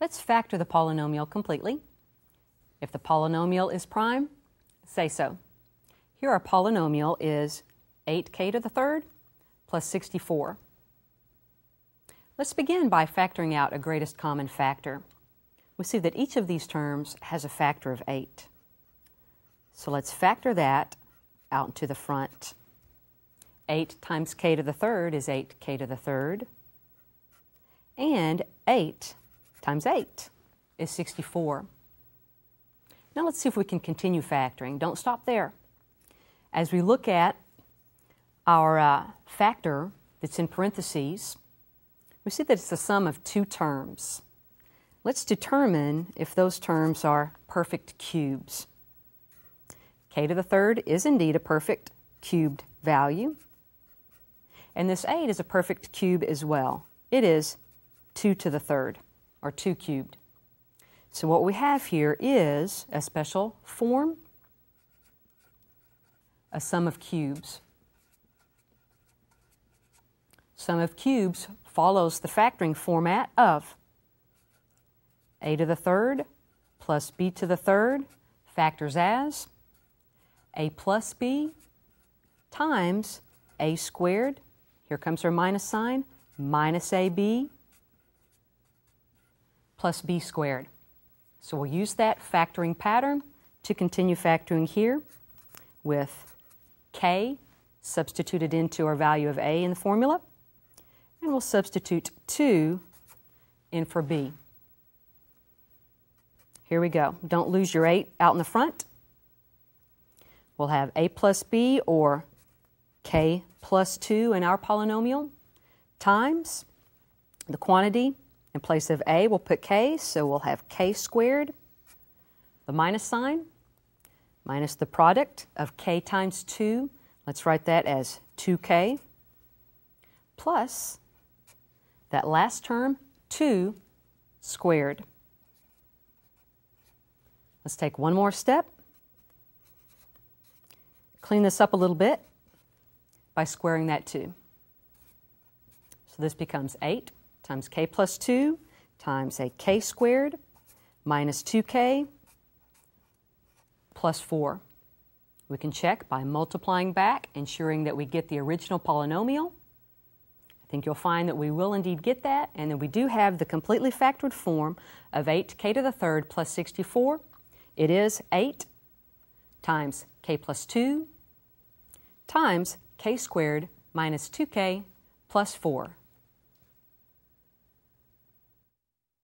Let's factor the polynomial completely. If the polynomial is prime, say so. Here our polynomial is 8k to the third plus 64. Let's begin by factoring out a greatest common factor. We see that each of these terms has a factor of 8. So let's factor that out to the front. 8 times k to the third is 8k to the third. And 8 times 8 is 64. Now let's see if we can continue factoring. Don't stop there. As we look at our uh, factor that's in parentheses, we see that it's the sum of two terms. Let's determine if those terms are perfect cubes. k to the third is indeed a perfect cubed value. And this 8 is a perfect cube as well. It is 2 to the third, or 2 cubed. So what we have here is a special form, a sum of cubes. Sum of cubes follows the factoring format of a to the third plus b to the third factors as a plus b times a squared, here comes our minus sign, minus ab plus b squared. So we'll use that factoring pattern to continue factoring here with k substituted into our value of a in the formula and we'll substitute 2 in for B. Here we go. Don't lose your 8 out in the front. We'll have A plus B or K plus 2 in our polynomial times the quantity. In place of A, we'll put K, so we'll have K squared, the minus sign, minus the product of K times 2. Let's write that as 2K, plus that last term, 2 squared. Let's take one more step. Clean this up a little bit by squaring that 2. So this becomes 8 times k plus 2 times a k squared minus 2k plus 4. We can check by multiplying back, ensuring that we get the original polynomial. I think you'll find that we will indeed get that, and then we do have the completely factored form of 8k to the third plus 64. It is 8 times k plus 2 times k squared minus 2k plus 4.